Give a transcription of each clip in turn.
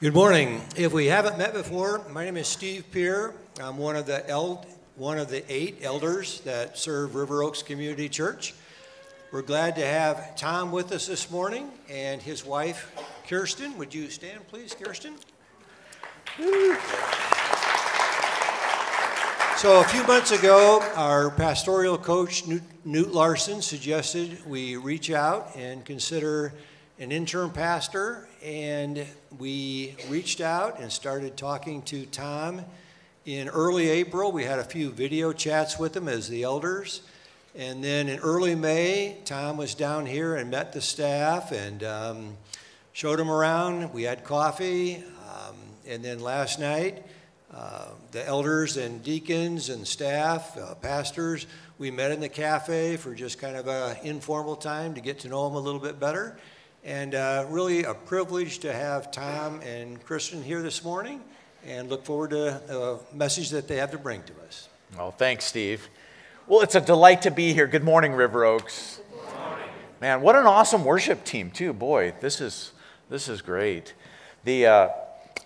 Good morning. If we haven't met before, my name is Steve Peer. I'm one of the one of the eight elders that serve River Oaks Community Church. We're glad to have Tom with us this morning and his wife, Kirsten. Would you stand, please, Kirsten? So, a few months ago, our pastoral coach, Newt Larson, suggested we reach out and consider an interim pastor. And we reached out and started talking to Tom in early April. We had a few video chats with him as the elders. And then in early May, Tom was down here and met the staff and um, showed them around. We had coffee. Um, and then last night, uh, the elders and deacons and staff, uh, pastors, we met in the cafe for just kind of an informal time to get to know them a little bit better. And uh, really a privilege to have Tom and Kirsten here this morning and look forward to the message that they have to bring to us. Well, thanks, Steve. Well, it's a delight to be here. Good morning, River Oaks. Morning. Man, what an awesome worship team, too. Boy, this is, this is great. The, uh,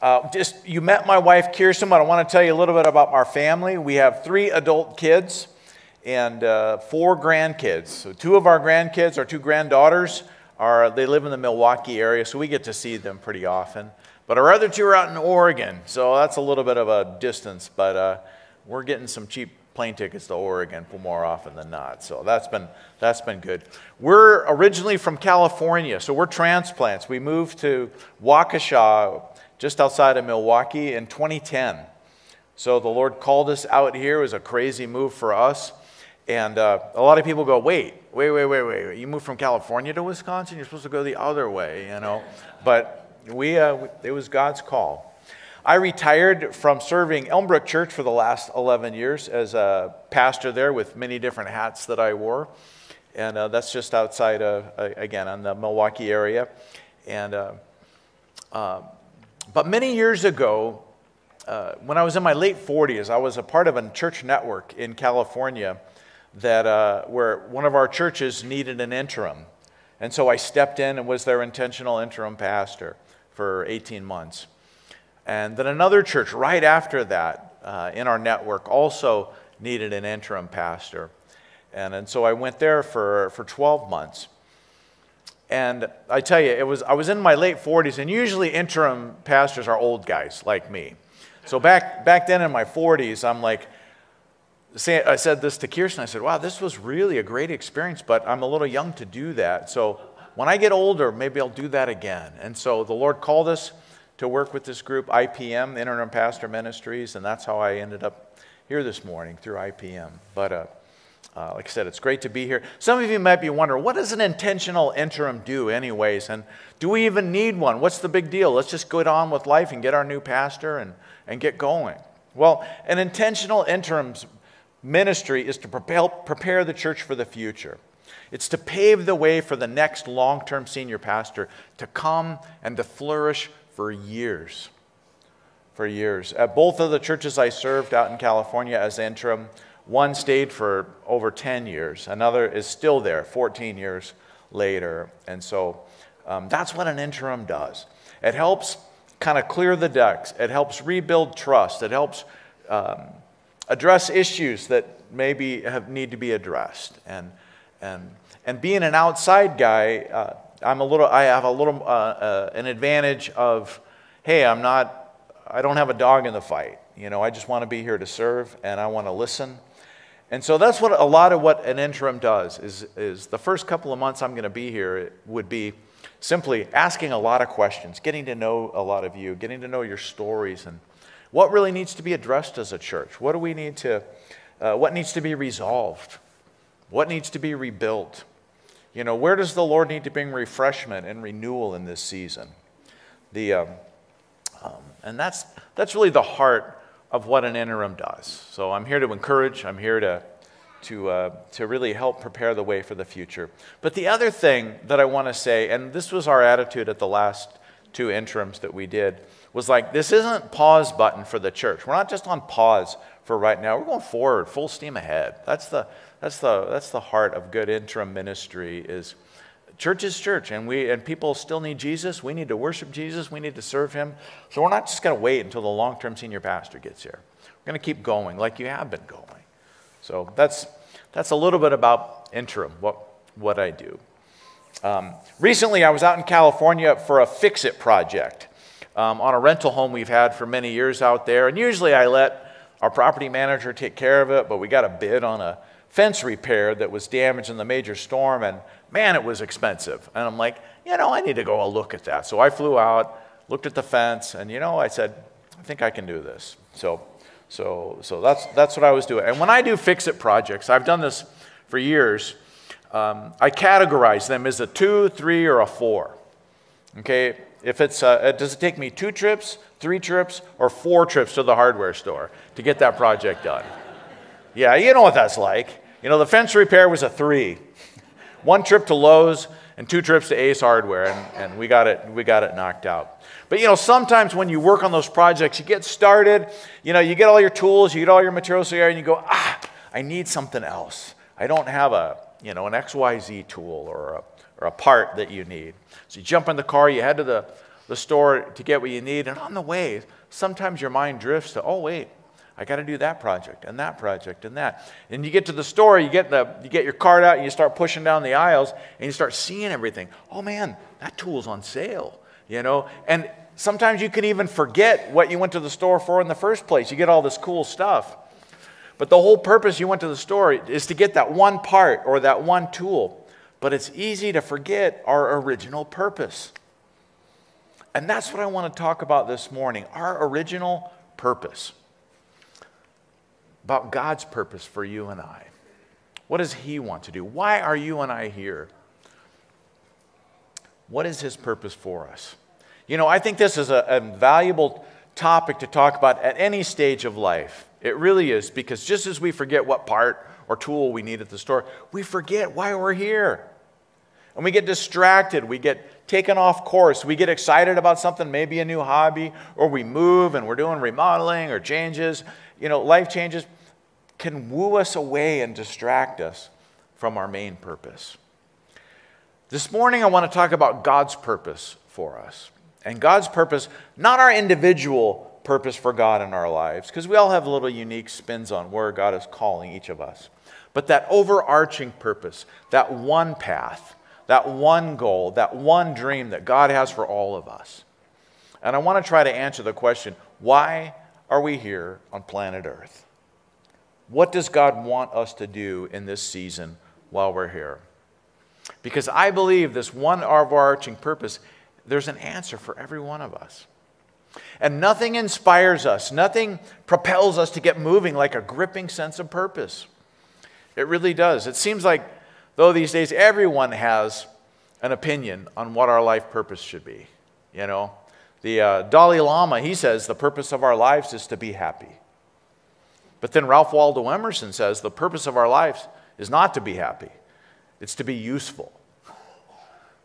uh, just you met my wife Kirsten, but I want to tell you a little bit about our family. We have three adult kids and uh, four grandkids. So two of our grandkids, our two granddaughters, are they live in the Milwaukee area, so we get to see them pretty often. But our other two are out in Oregon, so that's a little bit of a distance. But uh, we're getting some cheap plane tickets to Oregon more often than not. So that's been, that's been good. We're originally from California, so we're transplants. We moved to Waukesha, just outside of Milwaukee, in 2010. So the Lord called us out here. It was a crazy move for us. And uh, a lot of people go, wait, wait, wait, wait, wait. You moved from California to Wisconsin? You're supposed to go the other way, you know? But we, uh, it was God's call. I retired from serving Elmbrook Church for the last 11 years as a pastor there with many different hats that I wore. And uh, that's just outside, of, uh, again, on the Milwaukee area. And, uh, uh, but many years ago, uh, when I was in my late 40s, I was a part of a church network in California that, where one of our churches needed an interim. And so I stepped in and was their intentional interim pastor for 18 months. And then another church right after that uh, in our network also needed an interim pastor. And, and so I went there for, for 12 months. And I tell you, it was, I was in my late 40s, and usually interim pastors are old guys like me. So back, back then in my 40s, I'm like, I said this to Kirsten. I said, wow, this was really a great experience, but I'm a little young to do that. So when I get older, maybe I'll do that again. And so the Lord called us to work with this group, IPM, Interim Pastor Ministries, and that's how I ended up here this morning through IPM. But uh, uh, like I said, it's great to be here. Some of you might be wondering, what does an intentional interim do, anyways? And do we even need one? What's the big deal? Let's just go on with life and get our new pastor and, and get going. Well, an intentional interim ministry is to prepare, the church for the future. It's to pave the way for the next long term senior pastor to come and to flourish for years. For years. At both of the churches I served out in California as interim, one stayed for over 10 years, another is still there 14 years later. And so um, that's what an interim does. It helps kind of clear the decks, it helps rebuild trust, it helps um, address issues that maybe have, need to be addressed. And, and, and being an outside guy, uh, I'm a little, I have a little, uh, uh, an advantage of, hey, I'm not, I don't have a dog in the fight. You know, I just want to be here to serve and I want to listen. And so that's what a lot of what an interim does is, is the first couple of months I'm going to be here would be simply asking a lot of questions, getting to know a lot of you, getting to know your stories and what really needs to be addressed as a church. What do we need to, uh, what needs to be resolved? What needs to be rebuilt? You know, where does the Lord need to bring refreshment and renewal in this season? The, um, um, and that's, that's really the heart of what an interim does. So I'm here to encourage, I'm here to, to, uh, to really help prepare the way for the future. But the other thing that I want to say, and this was our attitude at the last two interims that we did, was like, this isn't pause button for the church. We're not just on pause for right now. We're going forward, full steam ahead. That's the, that's the, that's the heart of good interim ministry is church is church, and we and people still need Jesus. We need to worship Jesus. We need to serve Him. So we're not just going to wait until the long-term senior pastor gets here. We're going to keep going like you have been going. So that's that's a little bit about interim. What what I do. Um, recently, I was out in California for a fix-it project um, on a rental home we've had for many years out there, and usually I let our property manager take care of it, but we got a bid on a fence repair that was damaged in the major storm, and man, it was expensive. And I'm like, you know, I need to go a look at that. So I flew out, looked at the fence, and you know, I said, I think I can do this. So, so, so that's, that's what I was doing. And when I do fix it projects, I've done this for years, um, I categorize them as a two, three, or a four. Okay, if it's, uh, does it take me two trips, three trips, or four trips to the hardware store to get that project done? Yeah, you know what that's like. You know, the fence repair was a three one trip to Lowe's and two trips to Ace Hardware, and, and we, got it, we got it knocked out. But you know, sometimes when you work on those projects, you get started, you know, you get all your tools, you get all your materials there, and you go, ah, I need something else. I don't have a, you know, an XYZ tool or a, or a part that you need. So you jump in the car, you head to the, the store to get what you need, and on the way, sometimes your mind drifts to, oh, wait, I got to do that project and that project and that. And you get to the store, you get, the, you get your cart out and you start pushing down the aisles and you start seeing everything. Oh man, that tool's on sale, you know? And sometimes you can even forget what you went to the store for in the first place. You get all this cool stuff. But the whole purpose you went to the store is to get that one part or that one tool. But it's easy to forget our original purpose. And that's what I want to talk about this morning our original purpose about God's purpose for you and I. What does He want to do? Why are you and I here? What is His purpose for us? You know, I think this is a, a valuable topic to talk about at any stage of life. It really is, because just as we forget what part or tool we need at the store, we forget why we're here. And we get distracted, we get taken off course, we get excited about something, maybe a new hobby, or we move and we're doing remodeling or changes, you know, life changes can woo us away and distract us from our main purpose. This morning, I want to talk about God's purpose for us. And God's purpose, not our individual purpose for God in our lives, because we all have little unique spins on where God is calling each of us, but that overarching purpose, that one path, that one goal, that one dream that God has for all of us. And I want to try to answer the question why are we here on planet Earth? What does God want us to do in this season while we're here? Because I believe this one overarching purpose, there's an answer for every one of us. And nothing inspires us, nothing propels us to get moving like a gripping sense of purpose. It really does. It seems like, though, these days everyone has an opinion on what our life purpose should be. You know, the uh, Dalai Lama, he says the purpose of our lives is to be happy. But then Ralph Waldo Emerson says the purpose of our lives is not to be happy, it's to be useful.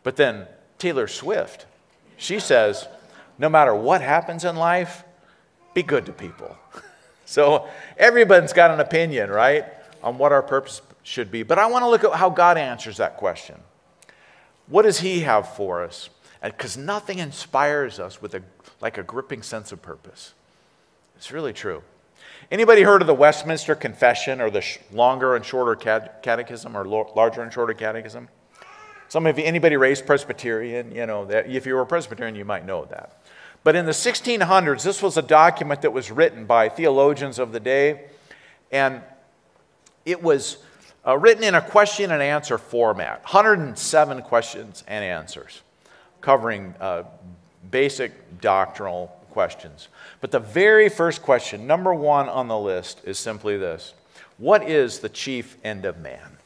But then Taylor Swift, she says, no matter what happens in life, be good to people. so everyone's got an opinion, right, on what our purpose should be. But I want to look at how God answers that question. What does He have for us? Because nothing inspires us with a, like a gripping sense of purpose. It's really true. Anybody heard of the Westminster Confession or the longer and shorter catechism or larger and shorter catechism? Some of you, anybody raised Presbyterian, you know, that if you were a Presbyterian, you might know that. But in the 1600s, this was a document that was written by theologians of the day, and it was uh, written in a question and answer format 107 questions and answers, covering uh, basic doctrinal questions. But the very first question, number one on the list, is simply this What is the chief end of man?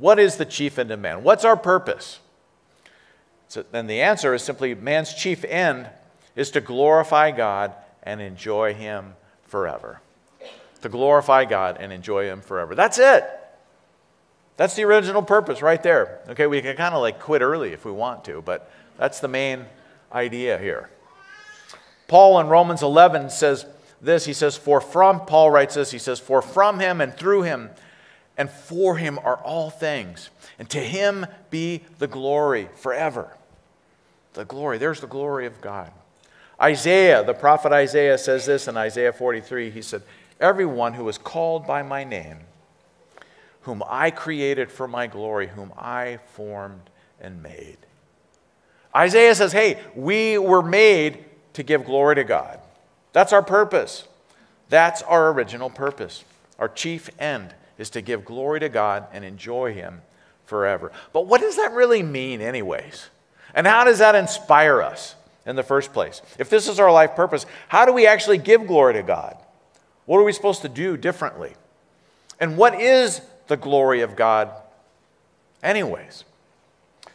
What is the chief end of man? What's our purpose? So, and the answer is simply man's chief end is to glorify God and enjoy Him forever. To glorify God and enjoy Him forever. That's it. That's the original purpose right there. Okay, we can kind of like quit early if we want to, but that's the main idea here. Paul in Romans 11 says this. He says, For from, Paul writes this, he says, For from him and through him and for him are all things. And to him be the glory forever. The glory, there's the glory of God. Isaiah, the prophet Isaiah says this in Isaiah 43. He said, Everyone who is called by my name, whom I created for my glory, whom I formed and made. Isaiah says, Hey, we were made to give glory to God. That's our purpose. That's our original purpose, our chief end is to give glory to God and enjoy Him forever. But what does that really mean, anyways? And how does that inspire us in the first place? If this is our life purpose, how do we actually give glory to God? What are we supposed to do differently? And what is the glory of God, anyways?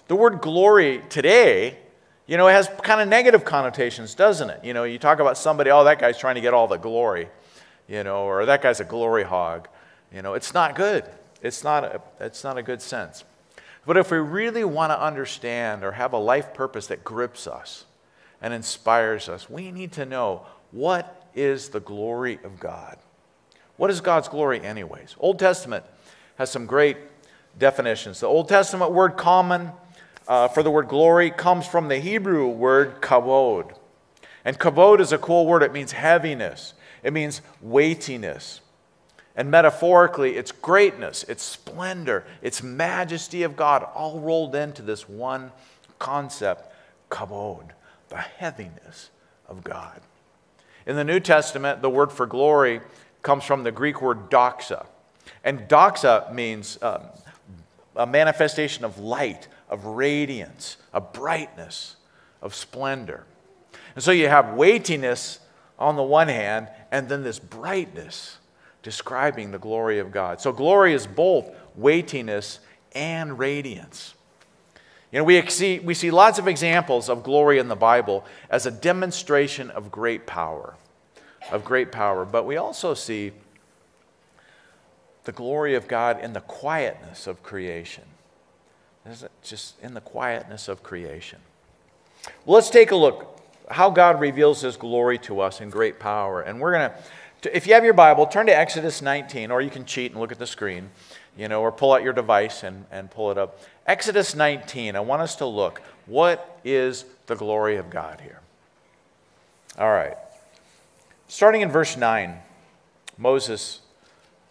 The word glory today, you know, it has kind of negative connotations, doesn't it? You know, you talk about somebody, oh, that guy's trying to get all the glory, you know, or that guy's a glory hog. You know, it's not good. It's not a, it's not a good sense. But if we really want to understand or have a life purpose that grips us and inspires us, we need to know what is the glory of God? What is God's glory, anyways? Old Testament has some great definitions. The Old Testament word common uh, for the word glory comes from the Hebrew word kavod. And kavod is a cool word. It means heaviness, it means weightiness. And metaphorically, it's greatness, it's splendor, it's majesty of God, all rolled into this one concept, kabod, the heaviness of God. In the New Testament, the word for glory comes from the Greek word doxa. And doxa means um, a manifestation of light, of radiance, of brightness, of splendor. And so you have weightiness on the one hand, and then this brightness describing the glory of God. So, glory is both weightiness and radiance. You know, we see, we see lots of examples of glory in the Bible as a demonstration of great power, of great power. But we also see the glory of God in the quietness of creation. Just in the quietness of creation. Well, let's take a look how God reveals his glory to us in great power. And we're going to if you have your Bible, turn to Exodus 19, or you can cheat and look at the screen, you know, or pull out your device and, and pull it up. Exodus 19, I want us to look. What is the glory of God here? All right. Starting in verse 9, Moses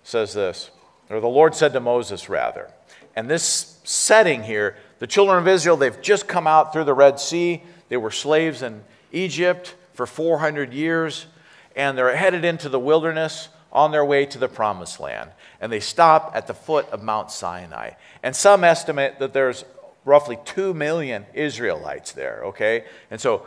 says this, or the Lord said to Moses, rather. And this setting here, the children of Israel, they've just come out through the Red Sea. They were slaves in Egypt for 400 years and they're headed into the wilderness on their way to the promised land. And they stop at the foot of Mount Sinai. And some estimate that there's roughly 2 million Israelites there, okay? And so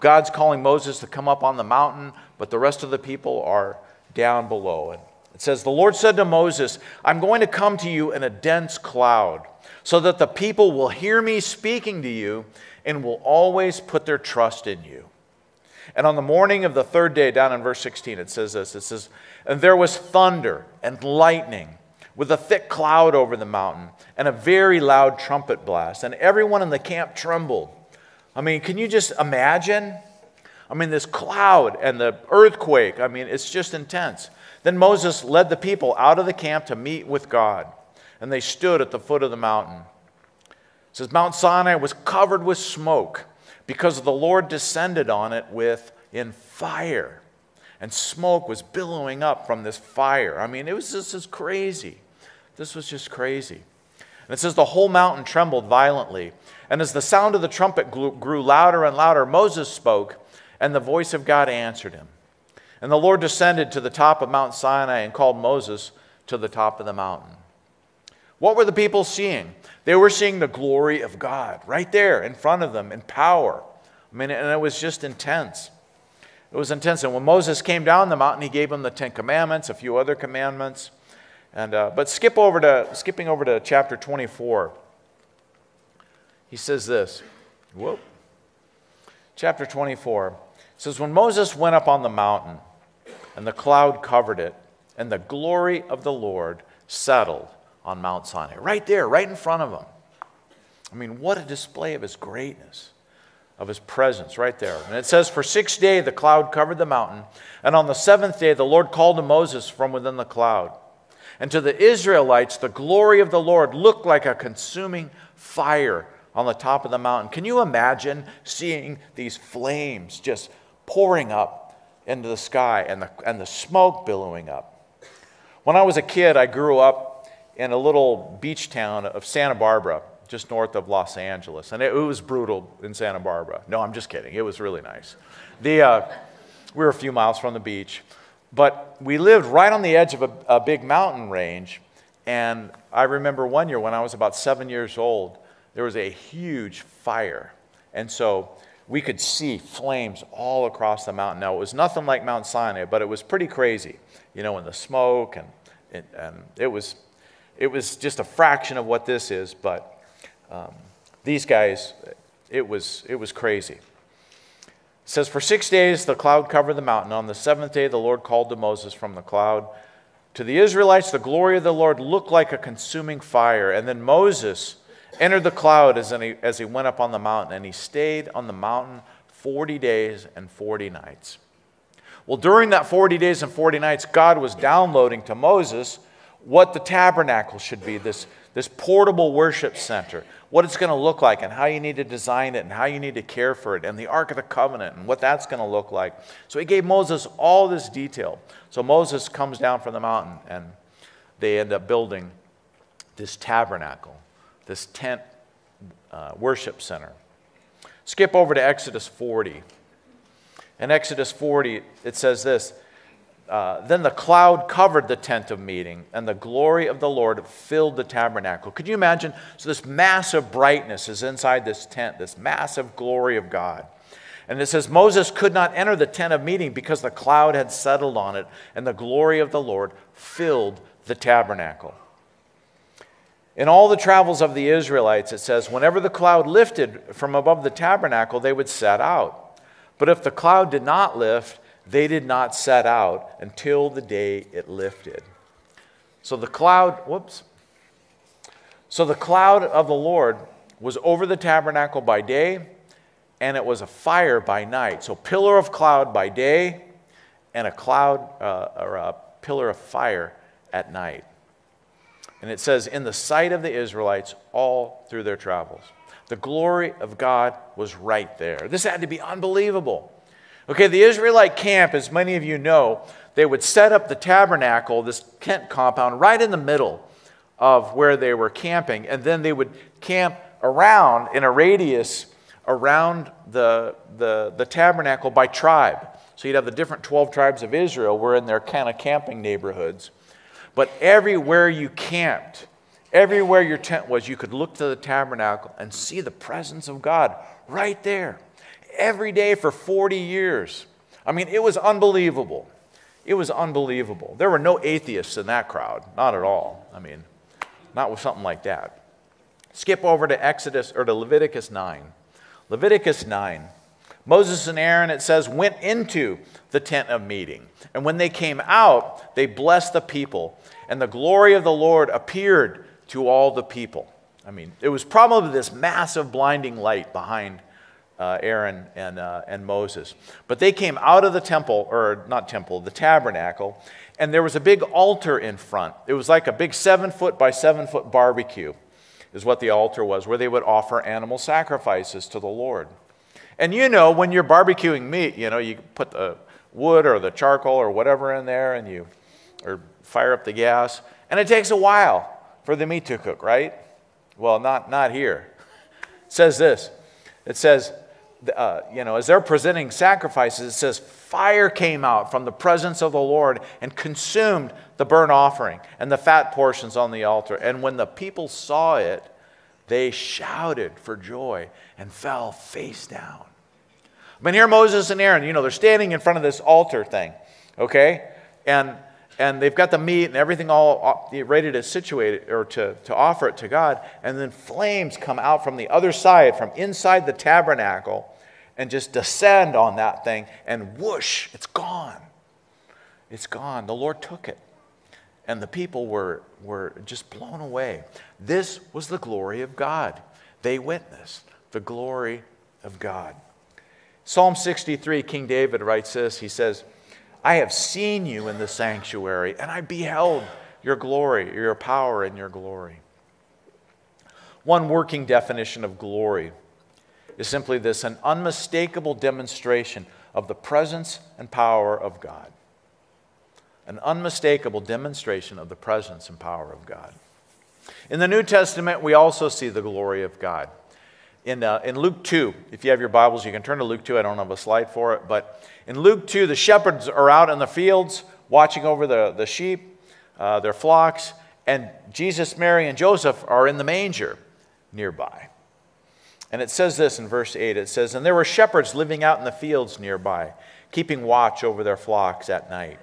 God's calling Moses to come up on the mountain, but the rest of the people are down below. And it says, The Lord said to Moses, I'm going to come to you in a dense cloud, so that the people will hear me speaking to you and will always put their trust in you. And on the morning of the third day, down in verse 16, it says this it says, And there was thunder and lightning with a thick cloud over the mountain and a very loud trumpet blast. And everyone in the camp trembled. I mean, can you just imagine? I mean, this cloud and the earthquake, I mean, it's just intense. Then Moses led the people out of the camp to meet with God, and they stood at the foot of the mountain. It says, Mount Sinai was covered with smoke because the Lord descended on it with in fire. And smoke was billowing up from this fire. I mean, it was just, just crazy. This was just crazy. And it says the whole mountain trembled violently. And as the sound of the trumpet grew louder and louder, Moses spoke, and the voice of God answered him. And the Lord descended to the top of Mount Sinai and called Moses to the top of the mountain. What were the people seeing? They were seeing the glory of God right there in front of them in power. I mean, and it was just intense. It was intense. And when Moses came down the mountain, he gave them the Ten Commandments, a few other commandments. And, uh, but skip over to, skipping over to chapter 24, he says this. Whoop. Chapter 24 says, When Moses went up on the mountain, and the cloud covered it, and the glory of the Lord settled on Mount Sinai. Right there, right in front of him. I mean, what a display of his greatness, of his presence, right there. And it says, For six days the cloud covered the mountain, and on the seventh day the Lord called to Moses from within the cloud. And to the Israelites, the glory of the Lord looked like a consuming fire on the top of the mountain. Can you imagine seeing these flames just pouring up into the sky and the, and the smoke billowing up? When I was a kid, I grew up in a little beach town of Santa Barbara, just north of Los Angeles. And it, it was brutal in Santa Barbara. No, I'm just kidding. It was really nice. The, uh, we were a few miles from the beach, but we lived right on the edge of a, a big mountain range. And I remember one year when I was about seven years old, there was a huge fire. And so we could see flames all across the mountain. Now, it was nothing like Mount Sinai, but it was pretty crazy, you know, in the smoke, and, and, and it, was, it was just a fraction of what this is, but um, these guys, it was, it was crazy. It says, For six days the cloud covered the mountain. On the seventh day, the Lord called to Moses from the cloud. To the Israelites, the glory of the Lord looked like a consuming fire. And then Moses entered the cloud as he, as he went up on the mountain, and he stayed on the mountain 40 days and 40 nights. Well, during that 40 days and 40 nights, God was downloading to Moses what the tabernacle should be this, this portable worship center, what it's going to look like, and how you need to design it, and how you need to care for it, and the Ark of the Covenant, and what that's going to look like. So he gave Moses all this detail. So Moses comes down from the mountain, and they end up building this tabernacle this tent uh, worship center. Skip over to Exodus 40. In Exodus 40, it says this uh, Then the cloud covered the tent of meeting, and the glory of the Lord filled the tabernacle. Could you imagine? So, this massive brightness is inside this tent, this massive glory of God. And it says, Moses could not enter the tent of meeting because the cloud had settled on it, and the glory of the Lord filled the tabernacle. In all the travels of the Israelites, it says, whenever the cloud lifted from above the tabernacle, they would set out. But if the cloud did not lift, they did not set out until the day it lifted. So the cloud, whoops. So the cloud of the Lord was over the tabernacle by day, and it was a fire by night. So pillar of cloud by day, and a cloud uh, or a pillar of fire at night. And it says, in the sight of the Israelites all through their travels. The glory of God was right there. This had to be unbelievable. Okay, the Israelite camp, as many of you know, they would set up the tabernacle, this tent compound, right in the middle of where they were camping. And then they would camp around in a radius around the, the, the tabernacle by tribe. So you'd have the different 12 tribes of Israel were in their kind of camping neighborhoods. But everywhere you camped, everywhere your tent was, you could look to the tabernacle and see the presence of God right there. Every day for 40 years. I mean, it was unbelievable. It was unbelievable. There were no atheists in that crowd, not at all. I mean, not with something like that. Skip over to Exodus or to Leviticus 9. Leviticus 9. Moses and Aaron, it says, went into the tent of meeting. And when they came out, they blessed the people, and the glory of the Lord appeared to all the people. I mean, it was probably this massive blinding light behind uh, Aaron and, uh, and Moses. But they came out of the temple, or not temple, the tabernacle, and there was a big altar in front. It was like a big seven foot by seven foot barbecue, is what the altar was, where they would offer animal sacrifices to the Lord. And you know, when you're barbecuing meat, you know, you put the wood or the charcoal or whatever in there and you or fire up the gas. And it takes a while for the meat to cook, right? Well, not, not here. It says this. It says, uh, you know, as they're presenting sacrifices, it says, fire came out from the presence of the Lord and consumed the burnt offering and the fat portions on the altar. And when the people saw it, they shouted for joy and fell face down. I mean, here Moses and Aaron, you know, they're standing in front of this altar thing, okay? And, and they've got the meat and everything all ready to situate it or to, to offer it to God. And then flames come out from the other side, from inside the tabernacle, and just descend on that thing. And whoosh, it's gone. It's gone. The Lord took it. And the people were, were just blown away. This was the glory of God. They witnessed the glory of God. Psalm 63, King David writes this. He says, I have seen you in the sanctuary, and I beheld your glory, your power, and your glory. One working definition of glory is simply this an unmistakable demonstration of the presence and power of God. An unmistakable demonstration of the presence and power of God. In the New Testament, we also see the glory of God. In, uh, in Luke 2, if you have your Bibles, you can turn to Luke 2. I don't have a slide for it, but in Luke 2, the shepherds are out in the fields watching over the, the sheep, uh, their flocks, and Jesus, Mary, and Joseph are in the manger nearby. And it says this in verse 8 it says, And there were shepherds living out in the fields nearby, keeping watch over their flocks at night.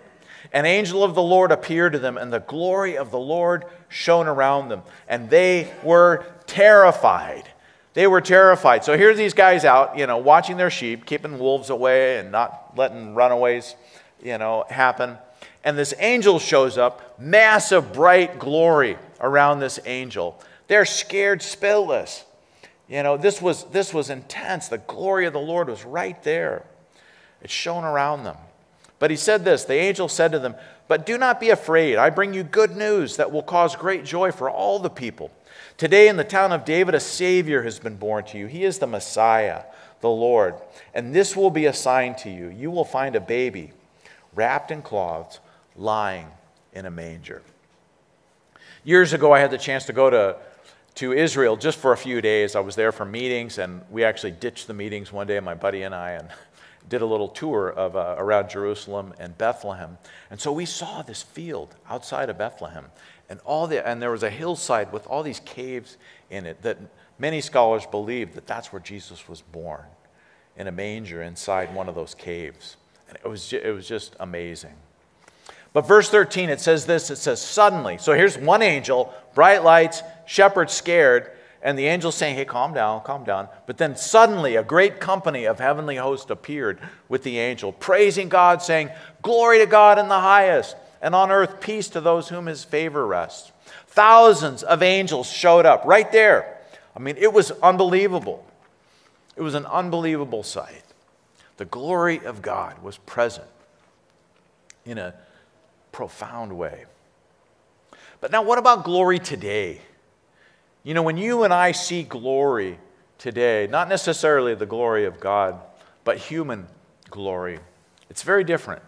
An angel of the Lord appeared to them, and the glory of the Lord shone around them, and they were terrified. They were terrified. So here are these guys out, you know, watching their sheep, keeping wolves away and not letting runaways, you know, happen. And this angel shows up, massive bright glory around this angel. They're scared spitless. You know, this was, this was intense. The glory of the Lord was right there. It shone around them. But he said this the angel said to them, But do not be afraid. I bring you good news that will cause great joy for all the people. Today in the town of David, a Savior has been born to you. He is the Messiah, the Lord. And this will be a sign to you. You will find a baby wrapped in cloths, lying in a manger. Years ago, I had the chance to go to to Israel just for a few days. I was there for meetings, and we actually ditched the meetings one day, my buddy and I, and did a little tour of uh, around Jerusalem and Bethlehem. And so we saw this field outside of Bethlehem, and all the and there was a hillside with all these caves in it that many scholars believe that that's where Jesus was born, in a manger inside one of those caves. And it was it was just amazing. But verse 13, it says this it says, suddenly. So here's one angel, bright lights, shepherds scared, and the angel saying, Hey, calm down, calm down. But then suddenly a great company of heavenly hosts appeared with the angel, praising God, saying, Glory to God in the highest, and on earth peace to those whom his favor rests. Thousands of angels showed up right there. I mean, it was unbelievable. It was an unbelievable sight. The glory of God was present in a profound way. But now, what about glory today? You know, when you and I see glory today, not necessarily the glory of God, but human glory, it's very different.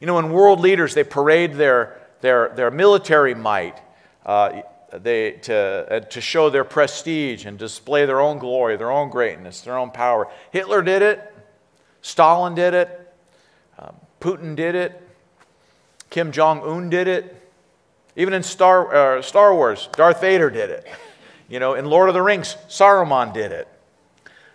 You know, when world leaders, they parade their, their, their military might uh, they, to, uh, to show their prestige and display their own glory, their own greatness, their own power. Hitler did it. Stalin did it. Uh, Putin did it. Kim Jong un did it. Even in Star, uh, Star Wars, Darth Vader did it. You know, in Lord of the Rings, Saruman did it.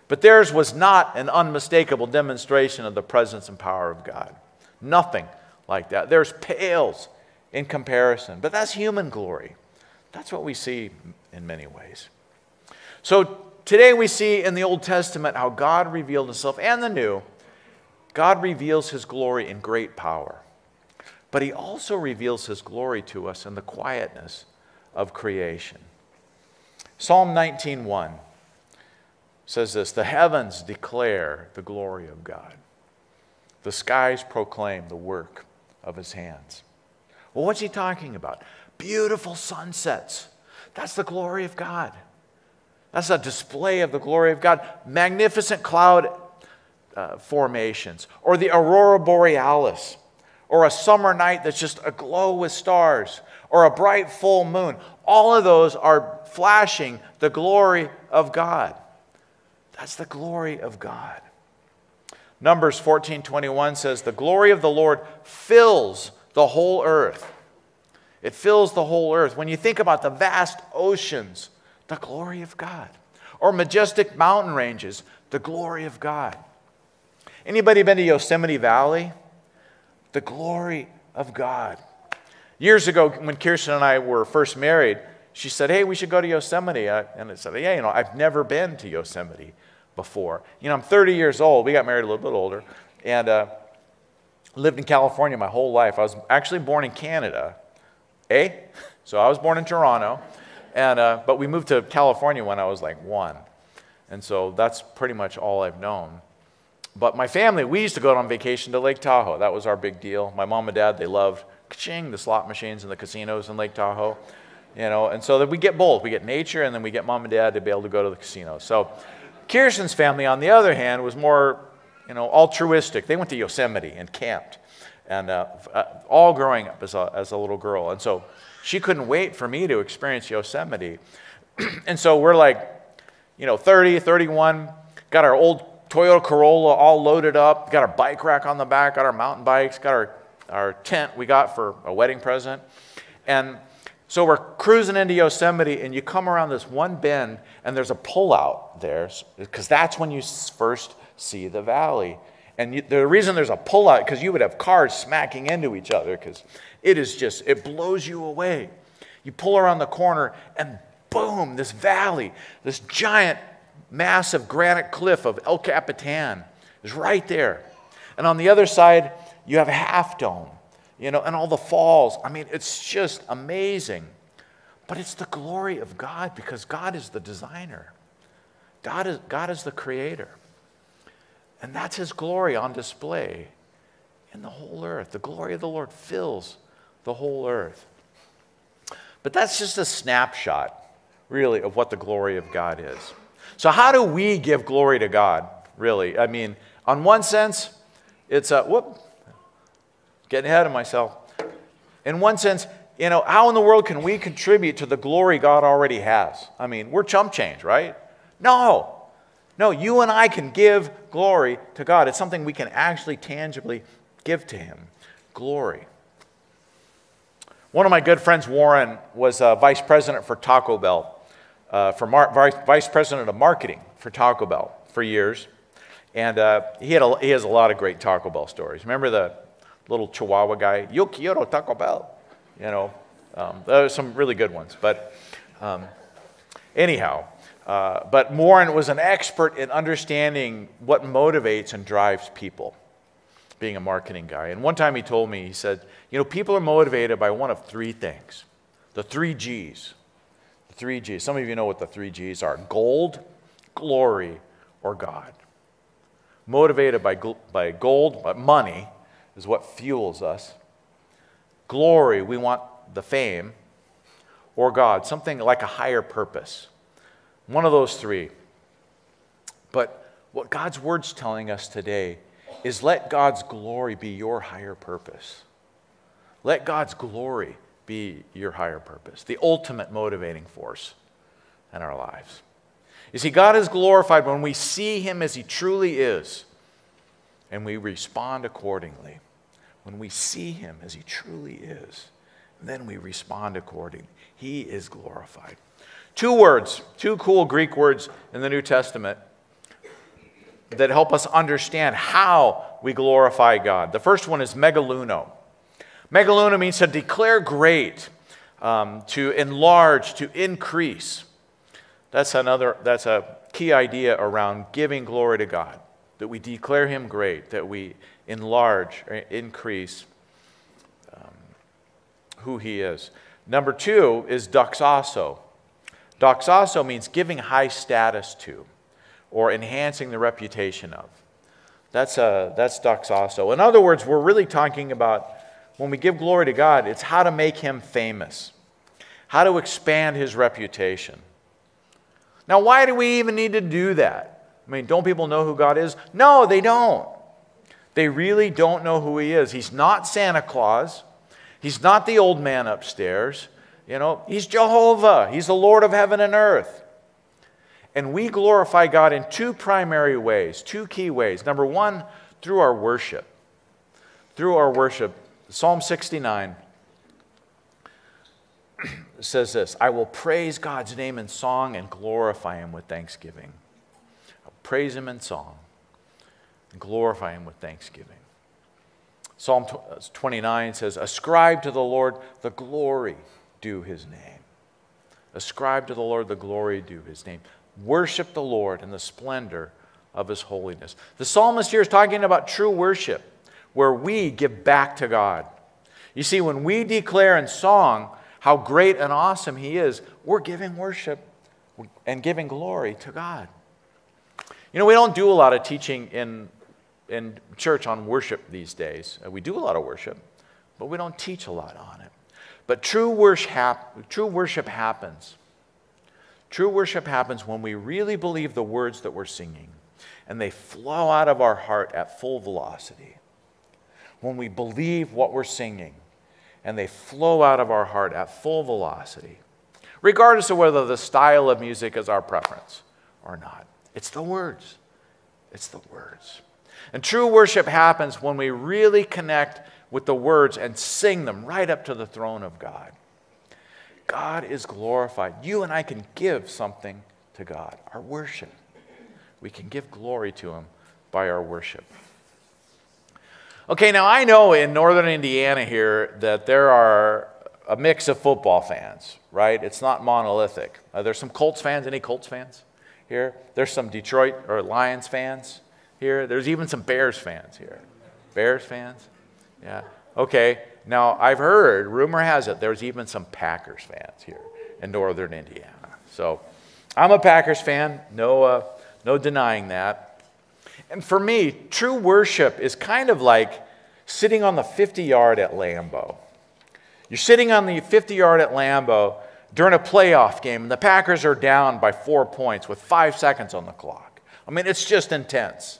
But theirs was not an unmistakable demonstration of the presence and power of God. Nothing like that. There's pales in comparison. But that's human glory. That's what we see in many ways. So today we see in the Old Testament how God revealed himself and the New. God reveals his glory in great power. But he also reveals his glory to us in the quietness of creation. Psalm 19:1 says this, "The heavens declare the glory of God. The skies proclaim the work of his hands." Well, what's he talking about? Beautiful sunsets. That's the glory of God. That's a display of the glory of God. Magnificent cloud uh, formations, or the aurora borealis, or a summer night that's just aglow with stars, or a bright full moon. All of those are flashing the glory of God. That's the glory of God. Numbers 14:21 says the glory of the Lord fills the whole earth. It fills the whole earth. When you think about the vast oceans, the glory of God, or majestic mountain ranges, the glory of God. Anybody been to Yosemite Valley? The glory of God. Years ago, when Kirsten and I were first married, she said, Hey, we should go to Yosemite. And I said, Yeah, you know, I've never been to Yosemite before. You know, I'm 30 years old. We got married a little bit older. And uh, lived in California my whole life. I was actually born in Canada. Eh? So I was born in Toronto. And, uh, but we moved to California when I was like one. And so that's pretty much all I've known. But my family, we used to go on vacation to Lake Tahoe. That was our big deal. My mom and dad, they loved the slot machines and the casinos in Lake Tahoe. You know, and so that we get both. We get nature and then we get mom and dad to be able to go to the casino. So Kirsten's family, on the other hand, was more, you know, altruistic. They went to Yosemite and camped, and uh, uh, all growing up as a, as a little girl. And so she couldn't wait for me to experience Yosemite. and so we're like, you know, 30, 31, got our old Toyota Corolla all loaded up, got our bike rack on the back, got our mountain bikes, got our, our tent we got for a wedding present. And so we're cruising into Yosemite, and you come around this one bend, and there's a pullout there, because that's when you first see the valley. And you, the reason there's a pullout, because you would have cars smacking into each other, because it is just, it blows you away. You pull around the corner, and boom, this valley, this giant, massive granite cliff of El Capitan is right there. And on the other side, you have a Half Dome you know, and all the falls. I mean, it's just amazing. But it's the glory of God because God is the designer, God is, God is the creator. And that's his glory on display in the whole earth. The glory of the Lord fills the whole earth. But that's just a snapshot, really, of what the glory of God is. So, how do we give glory to God, really? I mean, on one sense, it's a, whoop, getting ahead of myself. In one sense, you know, how in the world can we contribute to the glory God already has? I mean, we're chump change, right? No. No, you and I can give glory to God. It's something we can actually tangibly give to Him glory. One of my good friends, Warren, was uh, vice president for Taco Bell, uh, for mar- vice president of marketing for Taco Bell for years. And uh, he, had a, he has a lot of great Taco Bell stories. Remember the little Chihuahua guy, Yo quiero Taco Bell. You know, um, there are some really good ones. But um, anyhow, uh, but Warren was an expert in understanding what motivates and drives people, being a marketing guy. And one time he told me, he said, You know, people are motivated by one of three things the three G's. Three G's. Some of you know what the three G's are gold, glory, or God. Motivated by, by gold, by money, is what fuels us. Glory, we want the fame, or God, something like a higher purpose. One of those three. But what God's word's telling us today is let God's glory be your higher purpose. Let God's glory be your higher purpose, the ultimate motivating force in our lives. You see, God is glorified when we see Him as He truly is and we respond accordingly. When we see him as he truly is, then we respond accordingly. He is glorified. Two words, two cool Greek words in the New Testament that help us understand how we glorify God. The first one is megaluno. Megaluno means to declare great, um, to enlarge, to increase. That's another, that's a key idea around giving glory to God that we declare him great, that we enlarge or increase um, who he is. Number two is doxazo. Doxazo means giving high status to or enhancing the reputation of. That's, a, uh, that's doxazo. In other words, we're really talking about when we give glory to God, it's how to make him famous, how to expand his reputation. Now, why do we even need to do that? I mean, don't people know who God is? No, they don't. They really don't know who He is. He's not Santa Claus. He's not the old man upstairs. You know, He's Jehovah. He's the Lord of heaven and earth. And we glorify God in two primary ways, two key ways. Number one, through our worship. Through our worship. Psalm 69 says this I will praise God's name in song and glorify Him with thanksgiving. I'll Praise Him in song and glorify Him with thanksgiving. Psalm uh, 29 says, Ascribe to the Lord the glory due His name. Ascribe to the Lord the glory due His name. Worship the Lord in the splendor of His holiness. The psalmist here is talking about true worship, where we give back to God. You see, when we declare in song how great and awesome He is, we're giving worship and giving glory to God. You know, we don't do a lot of teaching in, in church on worship these days. Uh, we do a lot of worship, but we don't teach a lot on it. But true worship, true worship happens. True worship happens when we really believe the words that we're singing and they flow out of our heart at full velocity. When we believe what we're singing and they flow out of our heart at full velocity, regardless of whether the style of music is our preference or not. It's the words. It's the words. And true worship happens when we really connect with the words and sing them right up to the throne of God. God is glorified. You and I can give something to God, our worship. We can give glory to Him by our worship. Okay, now I know in northern Indiana here that there are a mix of football fans, right? It's not monolithic. Uh, there's some Colts fans. Any Colts fans here? There's some Detroit or Lions fans here. There's even some Bears fans here. Bears fans? Yeah. Okay. Now, I've heard, rumor has it, there's even some Packers fans here in northern Indiana. So I'm a Packers fan, no, uh, no denying that. And for me, true worship is kind of like sitting on the 50 yard at Lambeau. You're sitting on the 50 yard at Lambeau during a playoff game, and the Packers are down by four points with five seconds on the clock. I mean, it's just intense.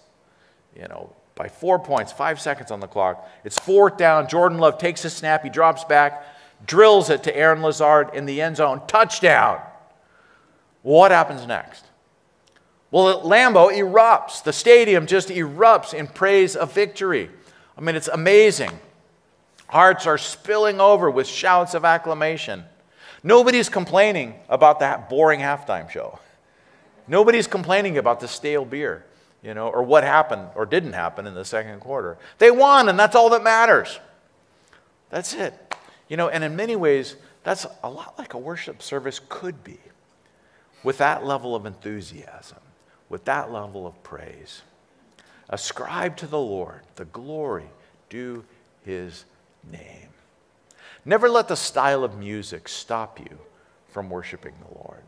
You know, by four points, five seconds on the clock. It's fourth down. Jordan Love takes a snap. He drops back, drills it to Aaron Lazard in the end zone. Touchdown. What happens next? Well, Lambeau erupts. The stadium just erupts in praise of victory. I mean, it's amazing. Hearts are spilling over with shouts of acclamation. Nobody's complaining about that boring halftime show. Nobody's complaining about the stale beer you know, or what happened or didn't happen in the second quarter. They won, and that's all that matters. That's it. You know, and in many ways, that's a lot like a worship service could be with that level of enthusiasm, with that level of praise. Ascribe to the Lord the glory due his name. Never let the style of music stop you from worshiping the Lord.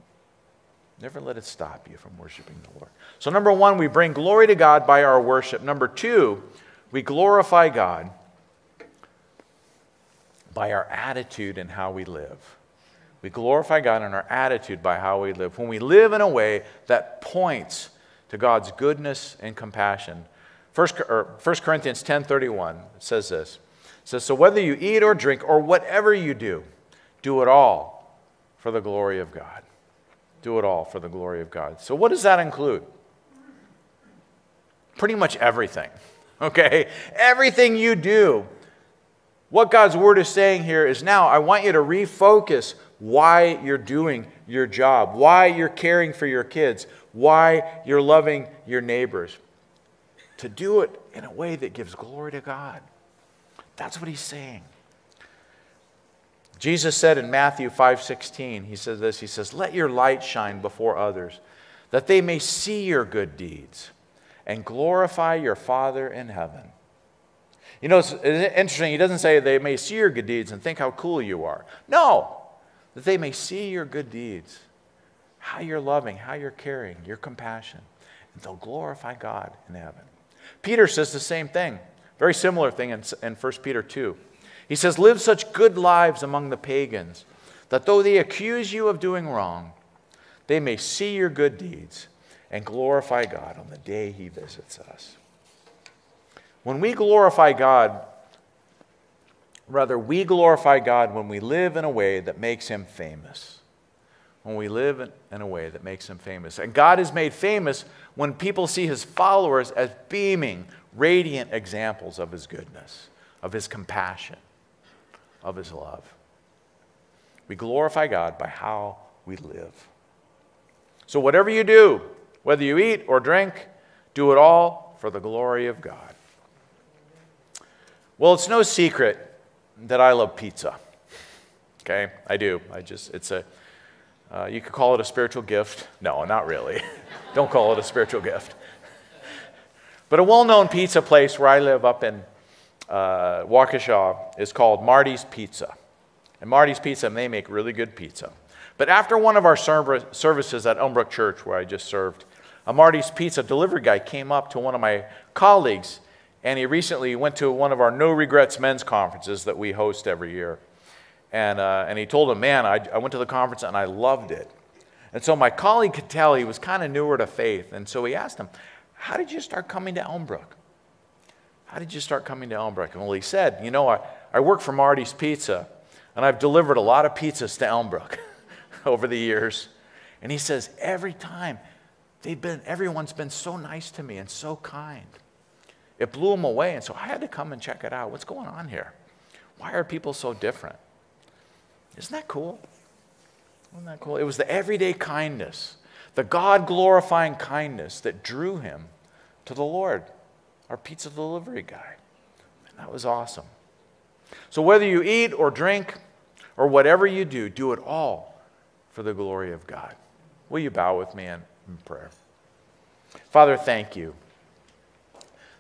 Never let it stop you from worshiping the Lord. So, number one, we bring glory to God by our worship. Number two, we glorify God by our attitude and how we live. We glorify God in our attitude by how we live. When we live in a way that points to God's goodness and compassion. 1, 1 Corinthians 10:31 says this. It says, So whether you eat or drink or whatever you do, do it all for the glory of God. Do it all for the glory of God. So, what does that include? Pretty much everything, okay? Everything you do. What God's word is saying here is now, I want you to refocus why you're doing your job, why you're caring for your kids, why you're loving your neighbors. To do it in a way that gives glory to God. That's what he's saying. Jesus said in Matthew 5:16, he says this, he says, "Let your light shine before others, that they may see your good deeds and glorify your Father in heaven." You know, it's interesting, he doesn't say they may see your good deeds and think how cool you are. No, that they may see your good deeds, how you're loving, how you're caring, your compassion, and they'll glorify God in heaven. Peter says the same thing, very similar thing in, in 1 Peter 2. He says, Live such good lives among the pagans that though they accuse you of doing wrong, they may see your good deeds and glorify God on the day he visits us. When we glorify God, rather, we glorify God when we live in a way that makes him famous. When we live in a way that makes him famous. And God is made famous when people see his followers as beaming, radiant examples of his goodness, of his compassion of his love. We glorify God by how we live. So, whatever you do, whether you eat or drink, do it all for the glory of God. Well, it's no secret that I love pizza. Okay, I do. I just, it's a, uh, you could call it a spiritual gift. No, not really. Don't call it a spiritual gift. But a well known pizza place where I live up in uh, Waukesha is called Marty's Pizza. And Marty's Pizza, and they make really good pizza. But after one of our services at Elmbrook Church, where I just served, a Marty's Pizza delivery guy came up to one of my colleagues And he recently went to one of our No Regrets men's conferences that we host every year. And, uh, and he told him, Man, I, I went to the conference and I loved it. And so my colleague could tell he was kind of newer to faith. And so he asked him, How did you start coming to Elmbrook? How did you start coming to Elmbrook? And well, he said, You know, I, I work for Marty's Pizza, and I've delivered a lot of pizzas to Elmbrook over the years. And he says, Every time, they've been, everyone's been so nice to me and so kind. It blew him away. And so I had to come and check it out. What's going on here? Why are people so different? Isn't that cool? Isn't that cool? It was the everyday kindness, the God glorifying kindness that drew him to the Lord, our pizza delivery guy. And that was awesome. So, whether you eat or drink or whatever you do, do it all for the glory of God. Will you bow with me in, in prayer? Father, thank you.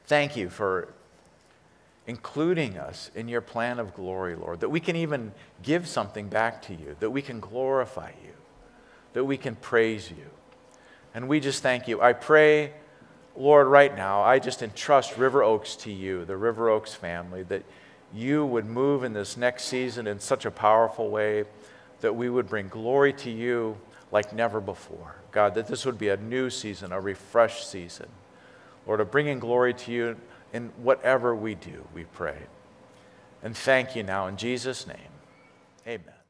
Thank you for including us in your plan of glory, Lord, that we can even give something back to you, that we can glorify you, that we can praise you. And we just thank you. I pray, Lord, right now, I just entrust River Oaks to you, the River Oaks family, that you would move in this next season in such a powerful way that we would bring glory to you like never before. God, that this would be a new season, a refreshed season. Lord, of bringing glory to you in whatever we do, we pray. And thank you now in Jesus' name. Amen.